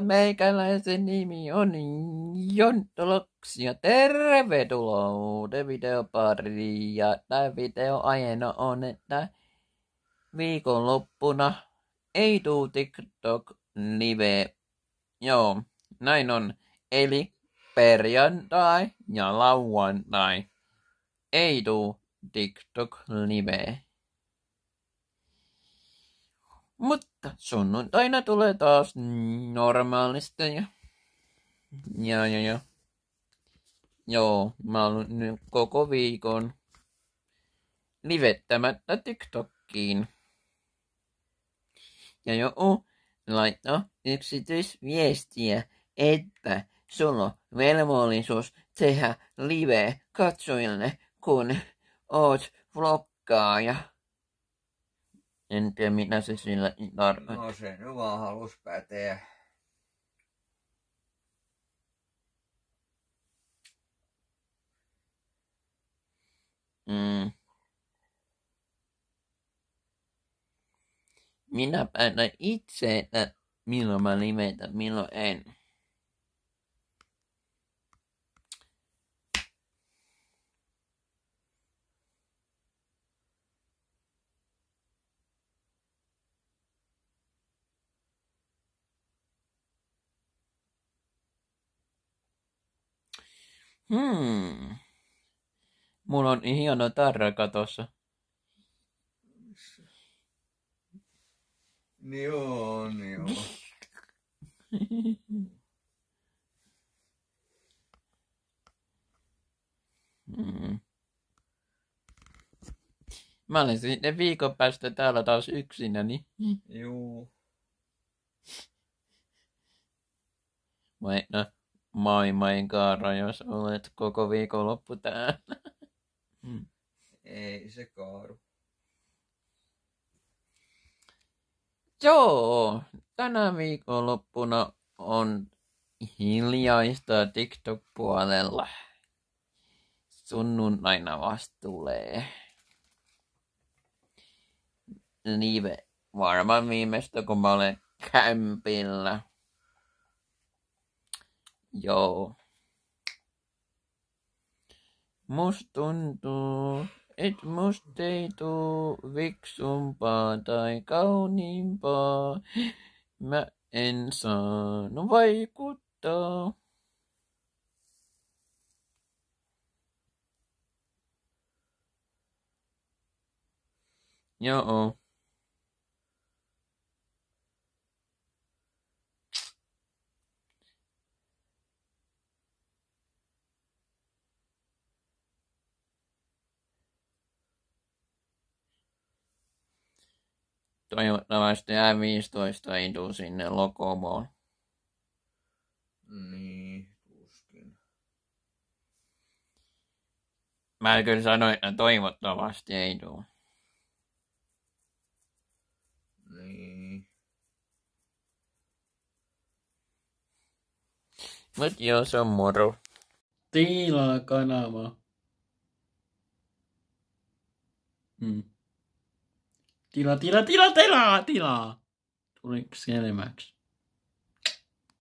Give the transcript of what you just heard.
Meikäläisen nimi on Jonttoloks ja tervetuloa videopariin. Ja tämä video aiheena on, että viikonloppuna ei tuu TikTok live. Joo, näin on. Eli perjantai ja lauantai ei tuu TikTok live. Mutta sunnuntaina tulee taas normaalista ja... Ja, ja, ja. Joo, mä oon nyt koko viikon livettämättä TikTokkiin. Ja joku laittaa yksityisviestiä, että sulla on velvollisuus tehdä live katsojille, kun oot vloggaaja. En tiedä, mitä se sillä tarkoittaa. No se nyt vaan halus päteä. Mm. Minä päätän itse, että milloin mä livetän, milloin en. Hmm. Mulla on hieno tarra katossa. Niin on, niin on. Hmm. Mä olen sitten viikon päästä täällä taas yksinäni. Juu. Vai no, moi moi Kaara, jos olet koko viikonloppu täällä. Hmm. Ei se kaaru. Joo, tänä viikonloppuna on hiljaista TikTok-puolella. Sunnuntaina vasta tulee. Live varmaan viimeistä, kun mä olen kämpillä. Joo. Must tuntuu, et must ei tuu viksumpaa tai kauniimpaa. Mä en saanut vaikuttaa. Joo. Toivottavasti M15 ei tuu sinne Lokomoon. Niin, tuskin. Mä kyllä sanoin, että toivottavasti ei tuu. Niin. Mut joo, se on moro. Tiilaa kanava. Hmm. Tira, tira, tira, tira, tira. Tulink CNMX.